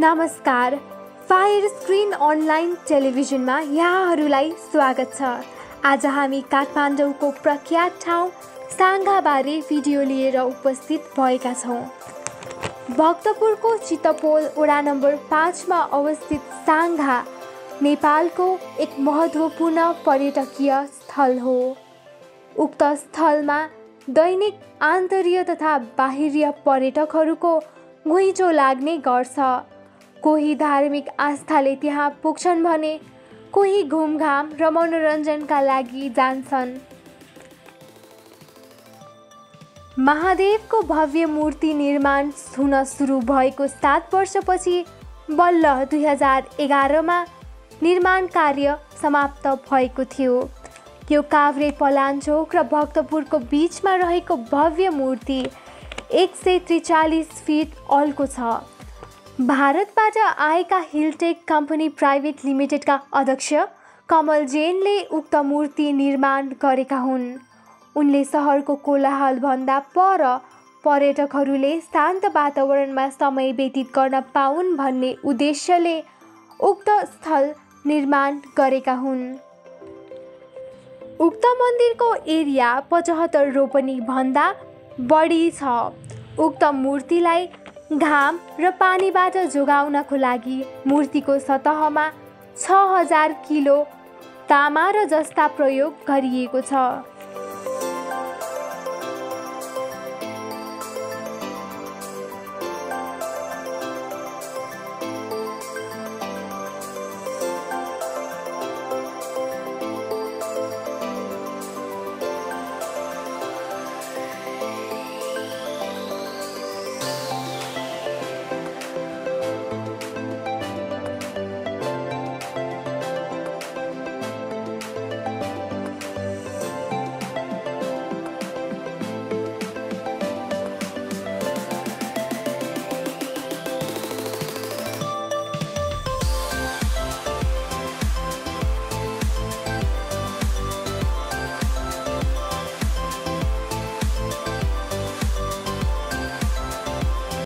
नमस्कार। Fire screen online टेलिभिजनमा यहाँहरूलाई स्वागत छ। आज हामी काठमाडौँको प्रख्यात ठाउँ साङ्गाबारे भिडियो लिएर उपस्थित भएका छौँ। भक्तपुरको चितपोल वडा नम्बर पाँचमा अवस्थित साङ्घा नेपालको एक महत्त्वपूर्ण पर्यटकीय स्थल हो। उक्त स्थलमा दैनिक आन्तरीय तथा बाहिरीय पर्यटकहरूको घुइँचो लाग्ने गर्छ। कोही धार्मिक आस्थाले त्यहाँ पुग्छन् भने कोही घुमघाम र मनोरञ्जनका लागि जान्छन्। महादेवको भव्य मूर्ति निर्माण हुन सुरु भएको सात वर्षपछि बल्ल दुई हजार एघारमा निर्माण कार्य समाप्त भएको थियो। यो काभ्रे पलाञ्चोक र भक्तपुरको बिचमा रहेको भव्य मूर्ति एक सय त्रिचालिस फिट अल्को छ। भारतबाट आएका हिलटेक कम्पनी प्राइभेट लिमिटेडका अध्यक्ष कमल जैनले उक्त मूर्ति निर्माण गरेका हुन्। उनले सहरको कोलाहलभन्दा पर पर्यटकहरूले शान्त वातावरणमा समय व्यतीत गर्न पाउन् भन्ने उद्देश्यले उक्त स्थल निर्माण गरेका हुन्। उक्त मन्दिरको एरिया पचहत्तर रोपनी भन्दा बढी छ। उक्त मूर्तिलाई घाम र पानीबाट जोगाउनको लागि मूर्तिको सतहमा छ हजार किलो तामा र जस्ता प्रयोग गरिएको छ।